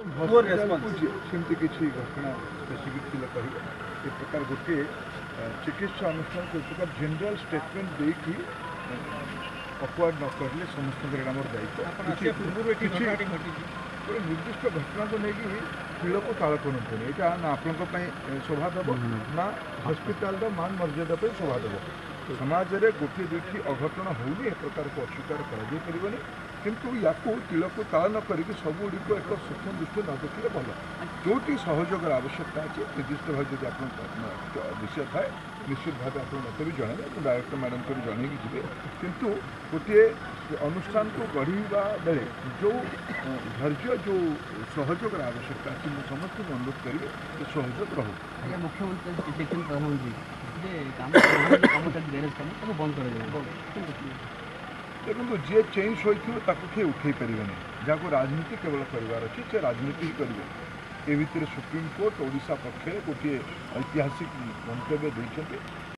ସେମିତି କିଛି ଘଟଣା ସ୍ପେସିଫିକ୍ ଥିଲା କହିବା ଏ ପ୍ରକାର ଗୋଟିଏ ଚିକିତ୍ସା ଅନୁଷ୍ଠାନକୁ ଏ ପ୍ରକାର ଜେନେରାଲ ଷ୍ଟେଟମେଣ୍ଟ ଦେଇକି ଅପୱାର୍ଡ଼ ନ କରିଲେ ସମସ୍ତଙ୍କର ଏଇଟା ଆମର ଦାୟିତ୍ୱ ଗୋଟେ ନିର୍ଦ୍ଦିଷ୍ଟ ଘଟଣାକୁ ନେଇକି ବିଳକୁ ତାଳ କରନ୍ତୁନି ଏଇଟା ନା ଆପଣଙ୍କ ପାଇଁ ଶୋଭା ଦେବ ନା ହସ୍ପିଟାଲର ମାନ ମର୍ଯ୍ୟାଦା ପାଇଁ ଶୋଭା ଦେବ समाज में गोटे दुईट अघटन हो प्रकार को अस्वीकार करें किंतु ताल न कर सब सबुड़ एक सूक्ष्म दृष्टि न देखे भल जो सहयोग आवश्यकता अच्छे निर्दिष्ट भाव जब आप विषय थाए निश्चित भाव आप मतलब जन डायरेक्टर मैडम को भी जन जनईकिए कि गोटे अनुष्ठान को गढ़ा बेले जो धर्ज जो सहयोग आवश्यकता अच्छे मुझे समस्त अनुरोध करेंगे सहयोग रहा मुख्यमंत्री যে কামটা গ্যারেজ কাম তাকে বন্ধ ଦେଖନ୍ତୁ ଯିଏ ଚେଞ୍ଜ ହୋଇଥିବ ତାକୁ କେହି ଉଠାଇ ପାରିବେନି ଯାହାକୁ ରାଜନୀତି କେବଳ କରିବାର ଅଛି ସେ ରାଜନୀତି ହିଁ କରିବେ ଏ ଭିତରେ ସୁପ୍ରିମକୋର୍ଟ ଓଡ଼ିଶା ପକ୍ଷରେ ଗୋଟିଏ ଐତିହାସିକ ମନ୍ତବ୍ୟ ଦେଇଛନ୍ତି